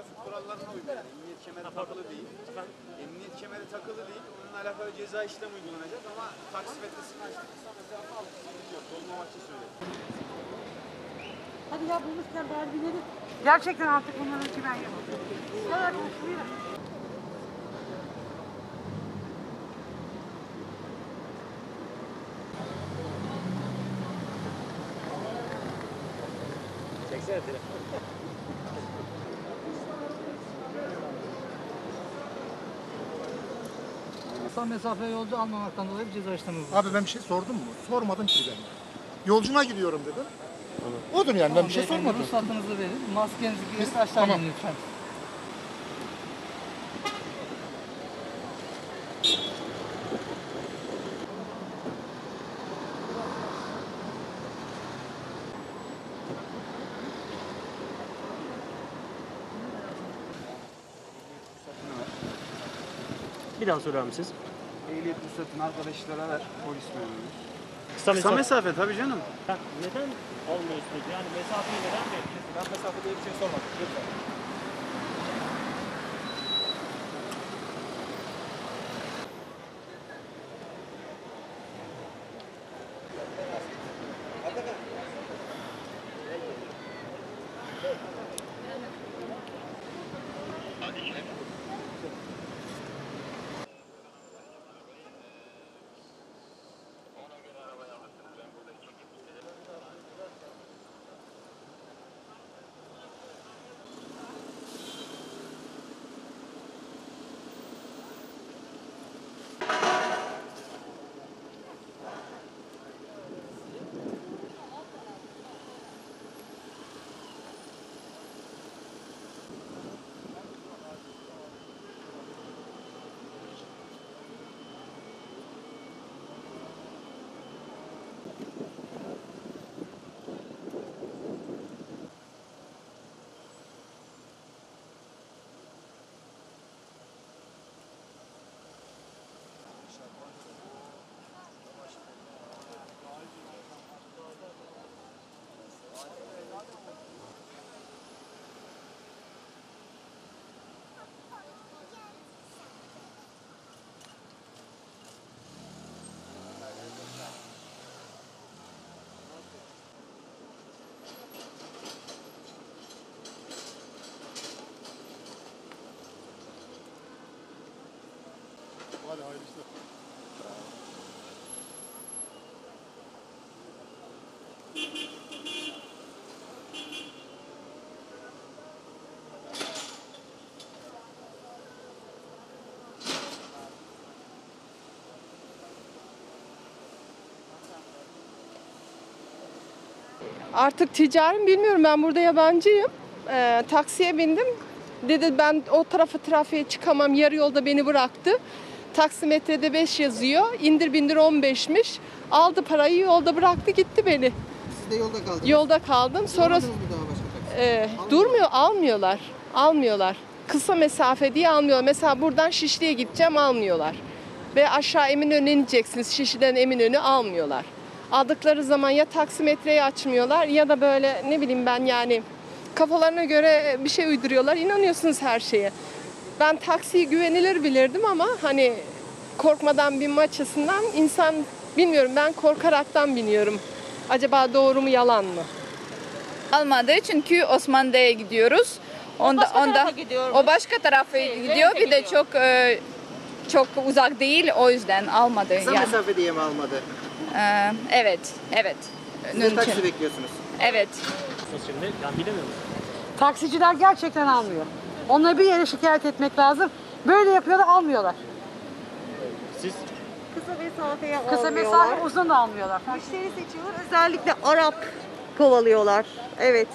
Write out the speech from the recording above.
trafik kurallarına uymuyor. Yani emniyet kemeri takılı değil. Emniyet kemeri takılı değil. Onunla alakalı ceza işlem uygulanacak ama taksimetresini açtık. Kısa mesafe aldık. Sıkıntı yok. Dolma maçı söyledim. Hadi ya bulmuşken bari binelim. Gerçekten artık bunların için ben yapamıyorum. Evet, buyurun. Kısa mesafe yolcu almamaktan dolayı bir ceza işlemi bu. Abi ben bir şey sordum mu? Sormadım ki ben. Yolcuna gidiyorum dedim. Odur yani ben bir şey Beyefendi, sormadım. Ruhsatınızı verin. Maskenizi giyin. Aşağı tamam. inin lütfen. Bir daha söyler misiniz? Ehliyet ruhsatını arkadaşlara ver. Polis memuru. Kısa Kısa mesafe. mesafe tabii canım. Ha, Neden almıyorsunuz? Yani mesafeyi neden bekliyorsunuz? Ben mesafe diye bir şey sormadım. Lütfen. Hadi hayırlı işler. Artık ticarim bilmiyorum ben burada yabancıyım. Ee, taksiye bindim. Dedi ben o tarafa trafiğe çıkamam. Yarı yolda beni bıraktı. Taksimetrede 5 yazıyor. İndir bindir 15'miş. Aldı parayı yolda bıraktı gitti beni. Siz de yolda kaldınız. Yolda kaldım. Sonra e, durmuyor almıyorlar. Almıyorlar. Kısa mesafe diye almıyorlar. Mesela buradan Şişli'ye gideceğim almıyorlar. Ve aşağı Eminönü'ne ineceksiniz. Şişli'den Eminönü almıyorlar. Aldıkları zaman ya taksimetreyi açmıyorlar ya da böyle ne bileyim ben yani kafalarına göre bir şey uyduruyorlar. İnanıyorsunuz her şeye. Ben taksiyi güvenilir bilirdim ama hani korkmadan binme açısından insan bilmiyorum ben korkaraktan biniyorum. Acaba doğru mu yalan mı? almadı çünkü Osmanlı'ya gidiyoruz. Onda başka onda tarafa gidiyor. o başka tarafa gidiyor. Bir de çok e, çok uzak değil o yüzden almadı Kısa yani. mesafe diye mi almadı? E, evet, evet. Siz de taksi bekliyorsunuz. Evet. Şimdi yani bilemiyor musunuz? Taksiciler gerçekten almıyor. Onları bir yere şikayet etmek lazım. Böyle yapıyorlar almıyorlar. Siz Kısa mesafeye Kısa almıyorlar. mesafe uzun da almıyorlar. Müşteri seçiyorlar. Özellikle Arap kovalıyorlar. Evet.